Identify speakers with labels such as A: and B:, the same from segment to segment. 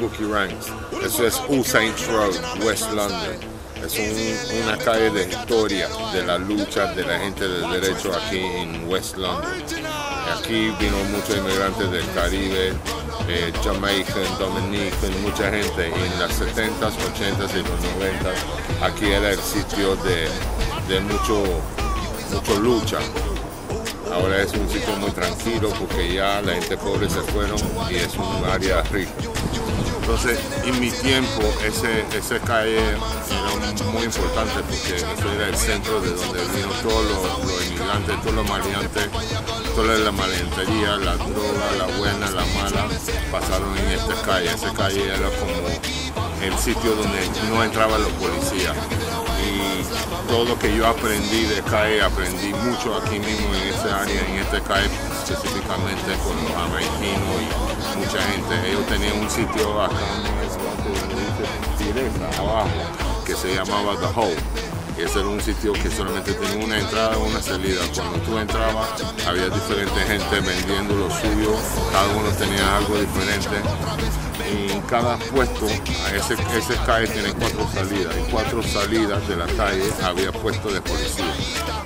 A: Bookie Ranks. Eso es All Saints Road, West London. Es un- una calle de historia de la lucha de la gente del derecho aquí en West London. Aquí vino muchos inmigrantes del Caribe, eh, Jamaican, Dominican, mucha gente. En las 70s, 80s y los 90s, aquí era el sitio de, de mucho, mucho lucha. Ahora es un sitio muy tranquilo porque ya la gente pobre se fueron y es un área rica. Entonces, en mi tiempo, ese, esa calle era muy importante porque eso era el centro de donde vino todos los, los inmigrantes, todos los maleantes, toda la maleantería, la droga, la buena, la mala, pasaron en esta calle. Esa calle era como el sitio donde no entraban los policías. Todo lo que yo aprendí de calle, aprendí mucho aquí mismo en esta área, en esta calle específicamente con los jamaiquinos y mucha gente. Ellos tenían un sitio acá dice Tiresa, abajo, que se llamaba The Hole. Ese era un sitio que solamente tenía una entrada y una salida. Cuando tú entrabas, había diferente gente vendiendo lo suyo, cada uno tenía algo diferente. En cada puesto, ese, ese calle tiene cuatro salidas. Y cuatro salidas de la calle había puestos de policía.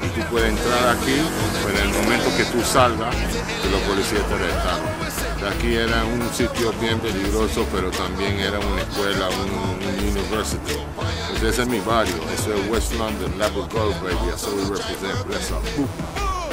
A: Y tú puedes entrar aquí, pero en el momento que tú salgas, los policías te arrestaron. De aquí era un sitio bien peligroso, pero también era una escuela, un, un university. Ese es mi barrio, eso es West London, Level Grove, baby, what we represent. Bless up.